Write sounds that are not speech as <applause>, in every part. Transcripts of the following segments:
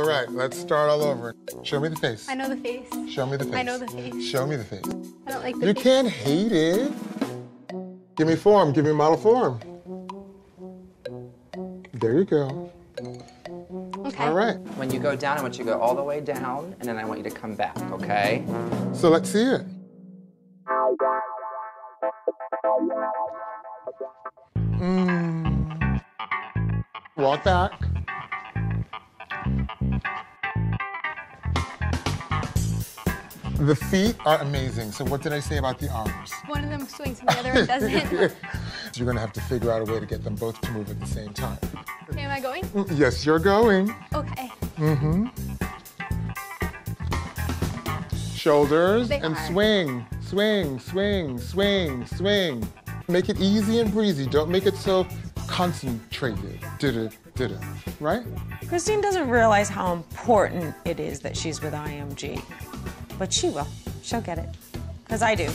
All right, let's start all over. Show me the face. I know the face. Show me the face. I know the face. Show me the face. I don't like the You face. can't hate it. Give me form. Give me model form. There you go. Okay. All right. When you go down, I want you to go all the way down, and then I want you to come back, okay? So let's see it. Mm. Walk back. The feet are amazing. So what did I say about the arms? One of them swings and the other one doesn't. <laughs> You're gonna have to figure out a way to get them both to move at the same time. okay, am I going? Yes, you're going. Okay. Mm-hmm. Shoulders They and are. swing, swing, swing, swing, swing. Make it easy and breezy. Don't make it so concentrated. Did it, did it, right? Christine doesn't realize how important it is that she's with IMG. But she will. She'll get it. Because I do.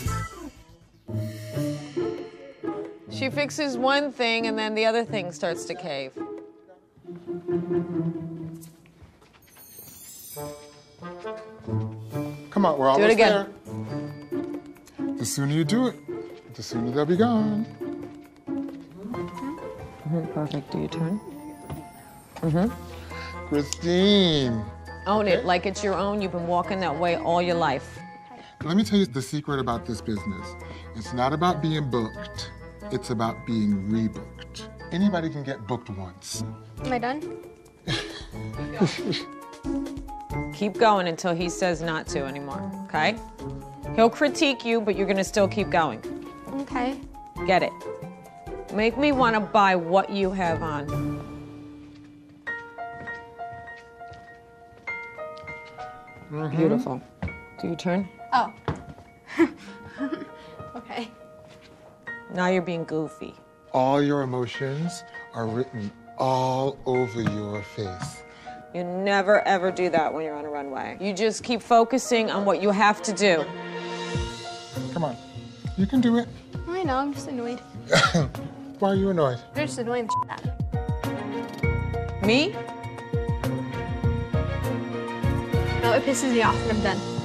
She fixes one thing and then the other thing starts to cave. Come on, we're almost it again. there. The sooner you do it, the sooner they'll be gone. Perfect. Do you turn? Mhm. Christine, Own it like it's your own. You've been walking that way all your life. let me tell you the secret about this business. It's not about being booked, it's about being rebooked. Anybody can get booked once. Am I done? <laughs> Keep going until he says not to anymore, okay? He'll critique you, but you're gonna still keep going. Okay. Get it? Make me wanna buy what you have on. Mm-hmm. Beautiful. Do you turn? Oh. <laughs> okay. Now you're being goofy. All your emotions are written all over your face. You never ever do that when you're on a runway. You just keep focusing on what you have to do. Come on, you can do it. I know, I'm just annoyed. <laughs> Why are you annoyed? You're just annoying the shit out of me. No, it pisses me off and I'm done.